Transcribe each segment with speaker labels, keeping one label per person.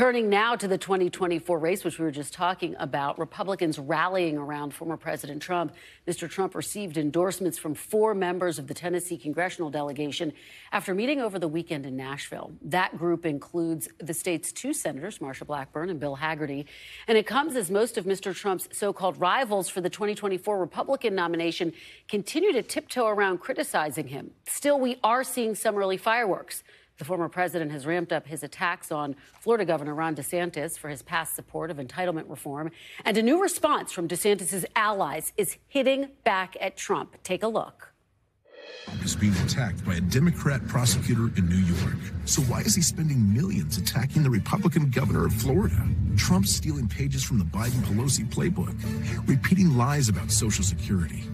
Speaker 1: Turning now to the 2024 race, which we were just talking about, Republicans rallying around former President Trump. Mr. Trump received endorsements from four members of the Tennessee congressional delegation after meeting over the weekend in Nashville. That group includes the state's two senators, Marsha Blackburn and Bill Hagerty. And it comes as most of Mr. Trump's so called rivals for the 2024 Republican nomination continue to tiptoe around criticizing him. Still, we are seeing some early fireworks. The former president has ramped up his attacks on Florida Governor Ron DeSantis for his past support of entitlement reform. And a new response from DeSantis' allies is hitting back at Trump. Take a look.
Speaker 2: He's being attacked by a Democrat prosecutor in New York. So why is he spending millions attacking the Republican governor of Florida? Trump stealing pages from the Biden Pelosi playbook, repeating lies about Social Security.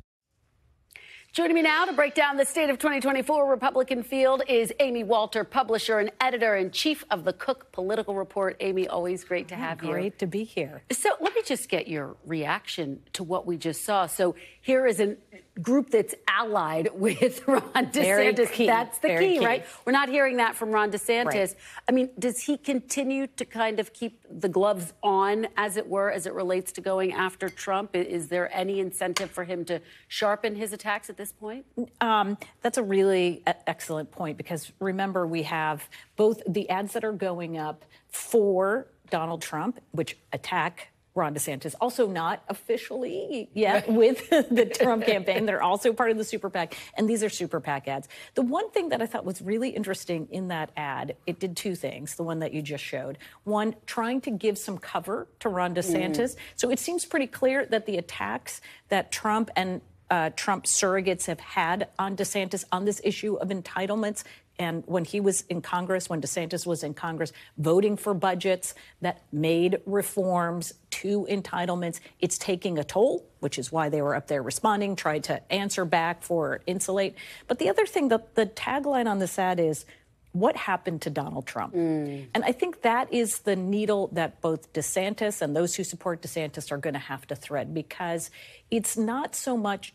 Speaker 1: Joining me now to break down the state of 2024 Republican field is Amy Walter, publisher and editor in chief of the Cook Political Report. Amy, always great to have
Speaker 3: great
Speaker 1: you.
Speaker 3: Great to be here.
Speaker 1: So let me just get your reaction to what we just saw. So here is a group that's allied with Ron DeSantis. That's the key, key, right? We're not hearing that from Ron DeSantis. Right. I mean, does he continue to kind of keep the gloves on, as it were, as it relates to going after Trump? Is there any incentive for him to sharpen his attacks at this point? Um,
Speaker 3: that's a really excellent point because remember, we have both the ads that are going up for Donald Trump, which attack Ron DeSantis, also not officially yet with the Trump campaign. They're also part of the super PAC, and these are super PAC ads. The one thing that I thought was really interesting in that ad, it did two things, the one that you just showed. One, trying to give some cover to Ron DeSantis. Mm. So it seems pretty clear that the attacks that Trump and uh, Trump surrogates have had on DeSantis on this issue of entitlements and when he was in Congress, when DeSantis was in Congress, voting for budgets that made reforms to entitlements, it's taking a toll, which is why they were up there responding, tried to answer back for insulate. But the other thing, the, the tagline on this ad is, what happened to Donald Trump? Mm. And I think that is the needle that both DeSantis and those who support DeSantis are going to have to thread because it's not so much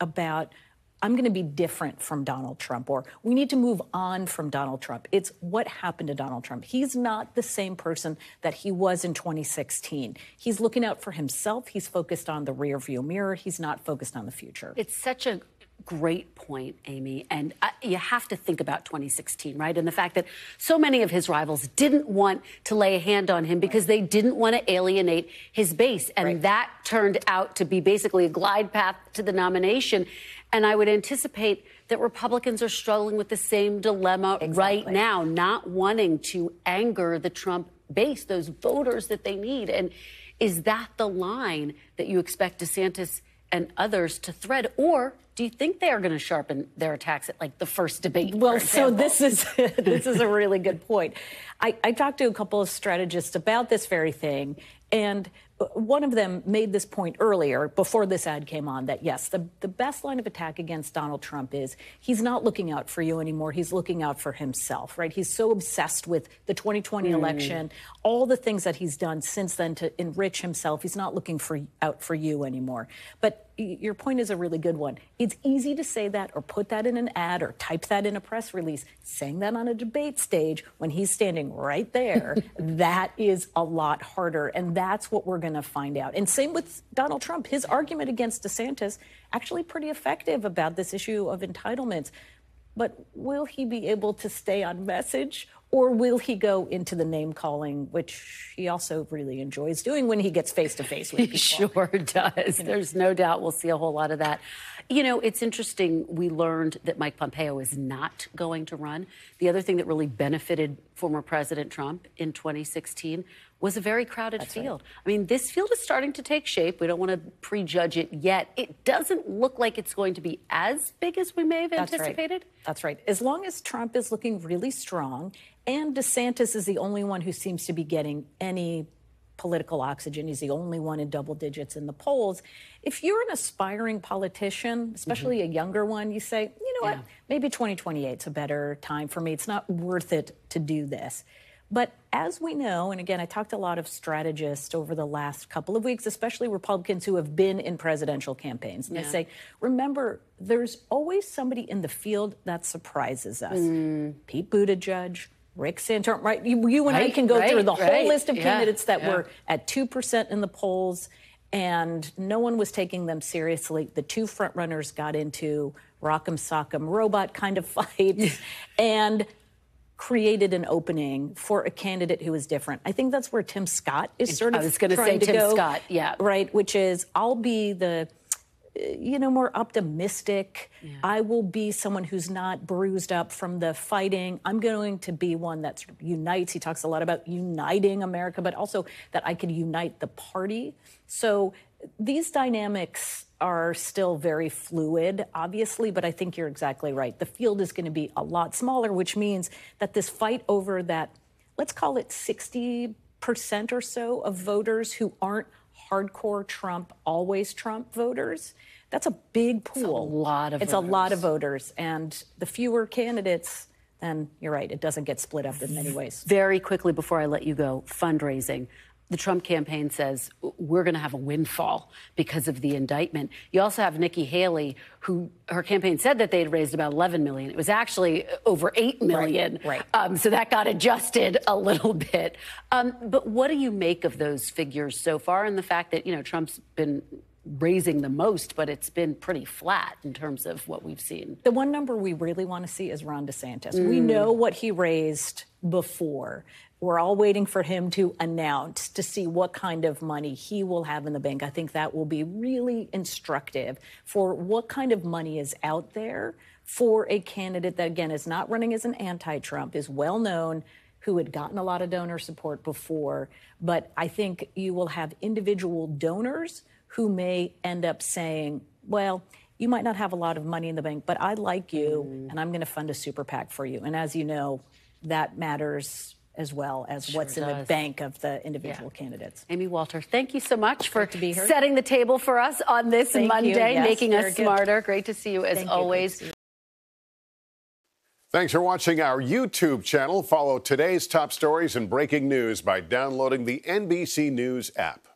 Speaker 3: about I'm going to be different from Donald Trump, or we need to move on from Donald Trump. It's what happened to Donald Trump. He's not the same person that he was in 2016. He's looking out for himself. He's focused on the rearview mirror. He's not focused on the future.
Speaker 1: It's such a great point, Amy. And uh, you have to think about 2016, right? And the fact that so many of his rivals didn't want to lay a hand on him because they didn't want to alienate his base. And right. that turned out to be basically a glide path to the nomination. And I would anticipate that Republicans are struggling with the same dilemma exactly. right now, not wanting to anger the Trump base, those voters that they need. And is that the line that you expect DeSantis and others to thread? Or do you think they are going to sharpen their attacks at like the first debate?
Speaker 3: Well, so this is this is a really good point. I, I talked to a couple of strategists about this very thing, and one of them made this point earlier before this ad came on that yes, the, the best line of attack against Donald Trump is he's not looking out for you anymore. He's looking out for himself, right? He's so obsessed with the 2020 mm. election, all the things that he's done since then to enrich himself. He's not looking for out for you anymore. But your point is a really good one. It's easy to say that or put that in an ad or type that in a press release. Saying that on a debate stage when he's standing right there, that is a lot harder. And that's what we're going to find out. And same with Donald Trump. His argument against DeSantis actually pretty effective about this issue of entitlements. But will he be able to stay on message or will he go into the name calling, which he also really enjoys doing when he gets face to face with people?
Speaker 1: He sure does. There's no doubt we'll see a whole lot of that. You know, it's interesting. We learned that Mike Pompeo is not going to run. The other thing that really benefited former President Trump in 2016 was a very crowded That's field. Right. I mean, this field is starting to take shape. We don't want to prejudge it yet. It doesn't look like it's going to be as big as we may have That's anticipated.
Speaker 3: Right. That's right. As long as Trump is looking really strong and DeSantis is the only one who seems to be getting any political oxygen. He's the only one in double digits in the polls. If you're an aspiring politician, especially mm-hmm. a younger one, you say, you know yeah. what, maybe 2028 is a better time for me. It's not worth it to do this. But as we know, and again, I talked to a lot of strategists over the last couple of weeks, especially Republicans who have been in presidential campaigns, and yeah. they say, remember, there's always somebody in the field that surprises us. Mm. Pete Buttigieg, Rick Santorum, right? You, you and I can go
Speaker 1: right,
Speaker 3: through the
Speaker 1: right.
Speaker 3: whole list of
Speaker 1: Yeah,
Speaker 3: candidates that
Speaker 1: yeah.
Speaker 3: were at 2% in the polls, and no one was taking them seriously. The two frontrunners got into rock'em sock'em robot kind of fights and created an opening for a candidate who is different. I think that's where Tim Scott is sort of.
Speaker 1: I was say
Speaker 3: trying to
Speaker 1: Tim
Speaker 3: go,
Speaker 1: Scott, yeah.
Speaker 3: Right, which is I'll be the you know, more optimistic. I will be someone who's not bruised up from the fighting. I'm going to be one that unites. He talks a lot about uniting America, but also that I could unite the party. So these dynamics are still very fluid, obviously, but I think you're exactly right. The field is going to be a lot smaller, which means that this fight over that, let's call it 60% or so of voters who aren't hardcore Trump, always Trump voters. That's a big pool.
Speaker 1: A lot of
Speaker 3: It's a lot of voters, and the fewer candidates, then you're right. It doesn't get split up in many ways.
Speaker 1: Very quickly before I let you go, fundraising. The Trump campaign says we're going to have a windfall because of the indictment. You also have Nikki Haley, who her campaign said that they had raised about 11 million. It was actually over 8 million.
Speaker 3: right.
Speaker 1: Um, so that got adjusted a little bit. Um, but what do you make of those figures so far and the fact that, you know, Trump's been raising the most, but it's been pretty flat in terms of what we've seen?
Speaker 3: The one number we really want to see is Ron DeSantis. We know what he raised before. We're all waiting for him to announce to see what kind of money he will have in the bank. I think that will be really instructive for what kind of money is out there for a candidate that, again, is not running as an anti Trump, is well known, who had gotten a lot of donor support before. But I think you will have individual donors who may end up saying, well, you might not have a lot of money in the bank, but I like you mm. and I'm going to fund a super PAC for you. And as you know, that matters as well as what's in the bank of the individual candidates.
Speaker 1: Amy Walter, thank you so much for
Speaker 3: to be here.
Speaker 1: setting the table for us on this
Speaker 3: Thank.
Speaker 1: Monday,
Speaker 3: Yes,
Speaker 1: making us
Speaker 3: good.
Speaker 1: smarter. Great to see you as
Speaker 3: Thank you. Great to
Speaker 1: always.
Speaker 3: you.
Speaker 4: Thanks for watching our YouTube channel. Follow today's top stories and breaking news by downloading the NBC News app.